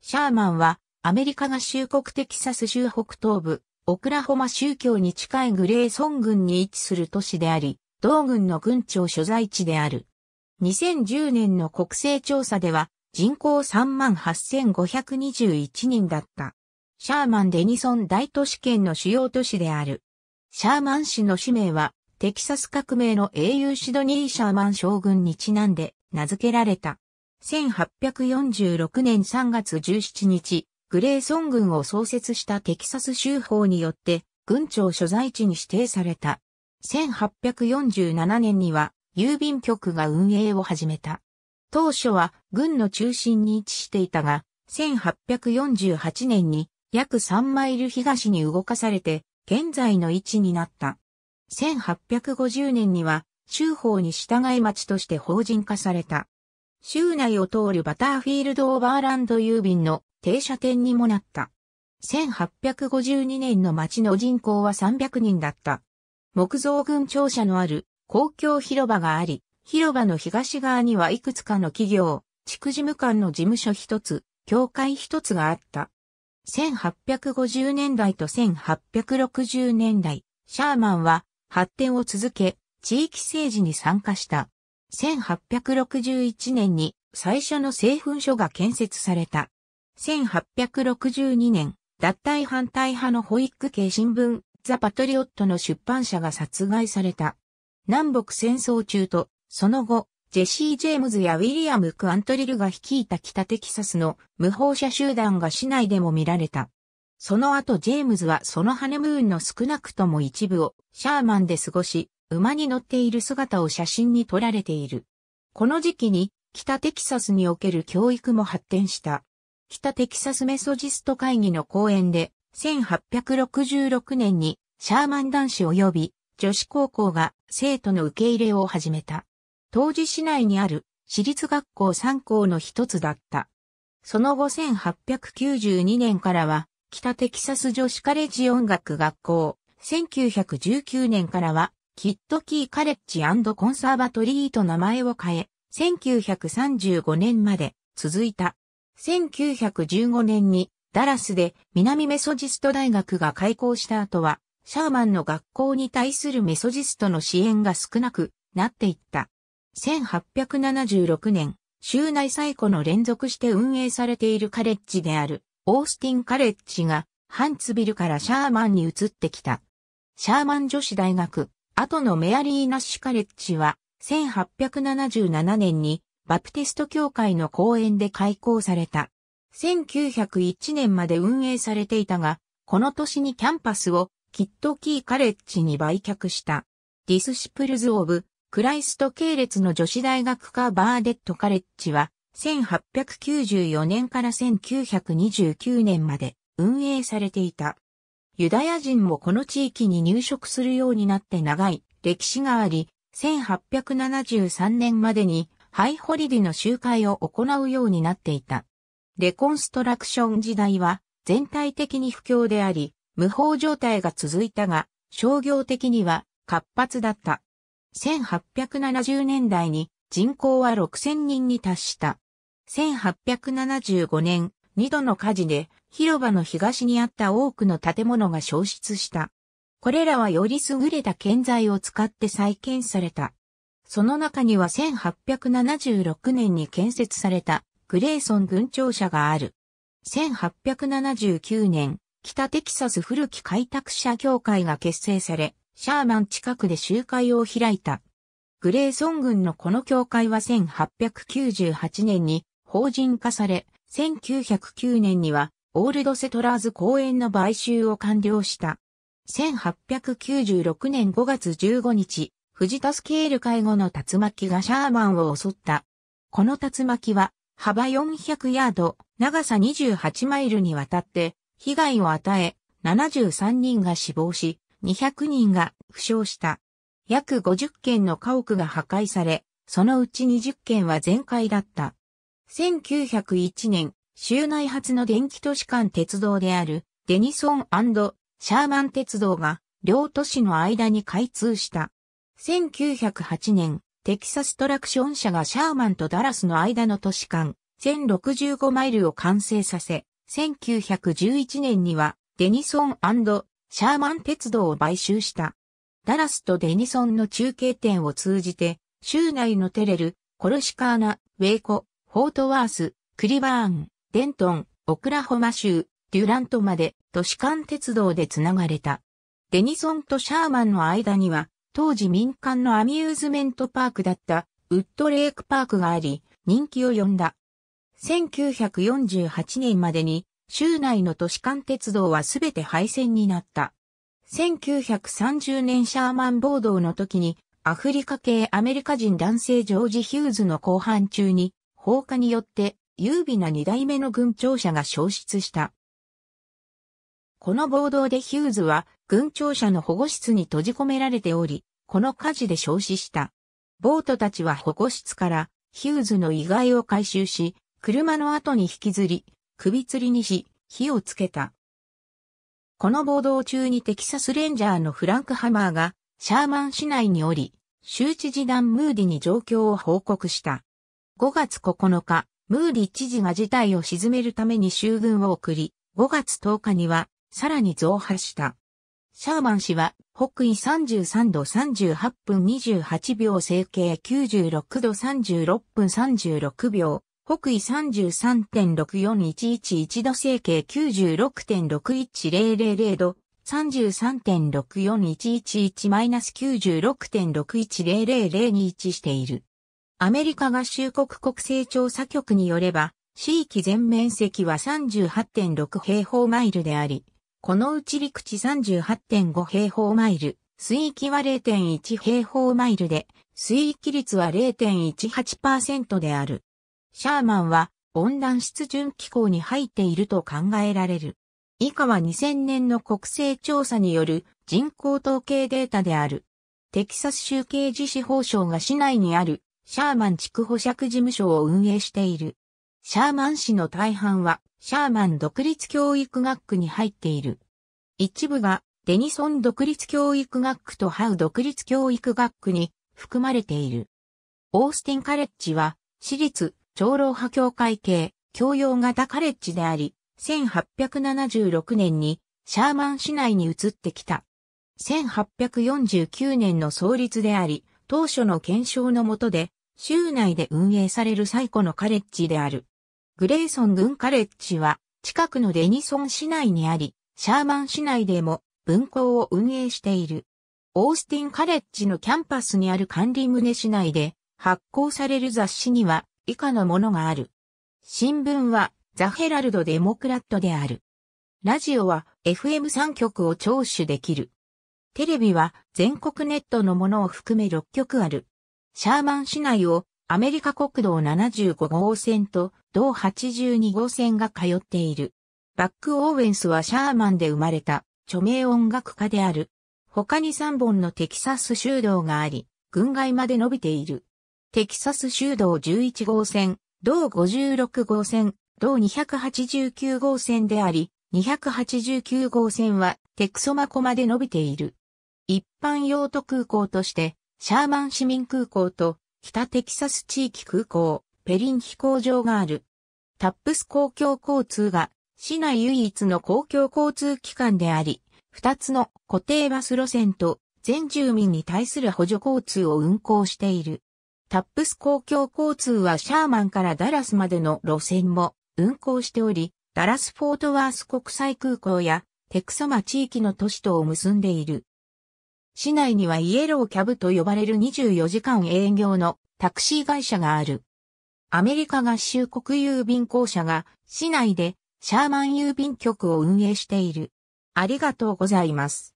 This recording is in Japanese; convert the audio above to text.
シャーマンはアメリカ合衆国テキサス州北東部、オクラホマ州境に近いグレーソン郡に位置する都市であり、同郡の郡庁所在地である。2010年の国勢調査では人口38,521人だった。シャーマン・デニソン大都市圏の主要都市である。シャーマン市の氏名はテキサス革命の英雄シドニー・シャーマン将軍にちなんで名付けられた。1846年3月17日、グレーソン軍を創設したテキサス州法によって、軍庁所在地に指定された。1847年には、郵便局が運営を始めた。当初は軍の中心に位置していたが、1848年に約3マイル東に動かされて、現在の位置になった。1850年には、州法に従い町として法人化された。州内を通るバターフィールドオーバーランド郵便の停車点にもなった。1852年の町の人口は300人だった。木造群庁舎のある公共広場があり、広場の東側にはいくつかの企業、地区事務官の事務所一つ、教会一つがあった。1850年代と1860年代、シャーマンは発展を続け、地域政治に参加した。1861年に最初の製粉所が建設された。1862年、脱退反対派のホイック系新聞、ザ・パトリオットの出版社が殺害された。南北戦争中と、その後、ジェシー・ジェームズやウィリアム・クアントリルが率いた北テキサスの無法者集団が市内でも見られた。その後ジェームズはそのハネムーンの少なくとも一部をシャーマンで過ごし、馬に乗っている姿を写真に撮られている。この時期に北テキサスにおける教育も発展した。北テキサスメソジスト会議の講演で、1866年にシャーマン男子及び女子高校が生徒の受け入れを始めた。当時市内にある私立学校3校の一つだった。その後1892年からは北テキサス女子カレッジ音楽学校、1919年からはキットキーカレッジコンサーバトリーと名前を変え、1935年まで続いた。1915年にダラスで南メソジスト大学が開校した後は、シャーマンの学校に対するメソジストの支援が少なくなっていった。1876年、州内最古の連続して運営されているカレッジである、オースティンカレッジが、ハンツビルからシャーマンに移ってきた。シャーマン女子大学、後のメアリーナッシュカレッジは、1877年にバプテスト教会の後援で開校された。1901年まで運営されていたが、この年にキャンパスをキッドキーカレッジに売却した。ディスシプルズ・オブ・クライスト系列の女子大学カーバーデットカレッジは、1894年から1929年まで運営されていた。ユダヤ人もこの地域に入植するようになって長い歴史があり、1873年までにハイホリディの集会を行うようになっていた。レコンストラクション時代は全体的に不況であり、無法状態が続いたが、商業的には活発だった。1870年代に人口は6000人に達した。1875年、2度の火事で広場の東にあった多くの建物が消失した。これらはより優れた建材を使って再建された。その中には1876年に建設されたグレーソン軍庁舎がある。1879年、北テキサス古き開拓者協会が結成され、シャーマン近くで集会を開いた。グレーソン軍のこの協会は1898年に法人化され、1909年にはオールドセトラーズ公園の買収を完了した。1896年5月15日、藤田スケール会後の竜巻がシャーマンを襲った。この竜巻は幅400ヤード、長さ28マイルにわたって被害を与え、73人が死亡し、200人が負傷した。約50件の家屋が破壊され、そのうち20件は全壊だった。1901年、州内初の電気都市間鉄道であるデニソンシャーマン鉄道が両都市の間に開通した。1908年、テキサストラクション社がシャーマンとダラスの間の都市間、全65マイルを完成させ、1911年にはデニソンシャーマン鉄道を買収した。ダラスとデニソンの中継点を通じて、州内のテレル、コルシカーナ、ウェイコ、フォートワース、クリバーン、デントン、オクラホマ州、デュラントまで都市間鉄道でつながれた。デニソンとシャーマンの間には、当時民間のアミューズメントパークだったウッドレイクパークがあり、人気を呼んだ。1948年までに、州内の都市間鉄道はすべて廃線になった。1930年シャーマン暴動の時に、アフリカ系アメリカ人男性ジョージ・ヒューズの後半中に、放火によって優美な二代目の軍庁舎が消失した。この暴動でヒューズは軍庁舎の保護室に閉じ込められており、この火事で焼死した。ボートたちは保護室からヒューズの遺骸を回収し、車の後に引きずり、首吊りにし、火をつけた。この暴動中にテキサスレンジャーのフランクハマーがシャーマン市内におり、州知事団ムーディに状況を報告した。5月9日、ムーディ知事が事態を鎮めるために州軍を送り、5月10日にはさらに増派した。シャーマン氏は、北緯33度38分28秒整形96度36分36秒、北緯33.64111度整形96.61000度、33.64111-96.61000に位置している。アメリカ合衆国国勢調査局によれば、地域全面積は38.6平方マイルであり、このうち陸地38.5平方マイル、水域は0.1平方マイルで、水域率は0.18%である。シャーマンは温暖湿潤気候に入っていると考えられる。以下は2000年の国勢調査による人口統計データである。テキサス州刑事司法省が市内にあるシャーマン地区保釈事務所を運営している。シャーマン市の大半はシャーマン独立教育学区に入っている。一部がデニソン独立教育学区とハウ独立教育学区に含まれている。オースティンカレッジは私立長老派教会系教養型カレッジであり、1876年にシャーマン市内に移ってきた。1849年の創立であり、当初の検証のもとで、州内で運営される最古のカレッジである。グレイソン軍カレッジは近くのデニソン市内にあり、シャーマン市内でも分校を運営している。オースティンカレッジのキャンパスにある管理棟市内で発行される雑誌には以下のものがある。新聞はザ・ヘラルド・デモクラットである。ラジオは FM3 局を聴取できる。テレビは全国ネットのものを含め6局ある。シャーマン市内をアメリカ国道75号線と同82号線が通っている。バック・オーウェンスはシャーマンで生まれた著名音楽家である。他に3本のテキサス州道があり、軍外まで伸びている。テキサス州道11号線、同56号線、同289号線であり、289号線はテクソマコまで伸びている。一般用途空港として、シャーマン市民空港と北テキサス地域空港、ペリン飛行場がある。タップス公共交通が市内唯一の公共交通機関であり、二つの固定バス路線と全住民に対する補助交通を運行している。タップス公共交通はシャーマンからダラスまでの路線も運行しており、ダラスフォートワース国際空港やテクソマ地域の都市とを結んでいる。市内にはイエローキャブと呼ばれる24時間営業のタクシー会社がある。アメリカ合衆国郵便公社が市内でシャーマン郵便局を運営している。ありがとうございます。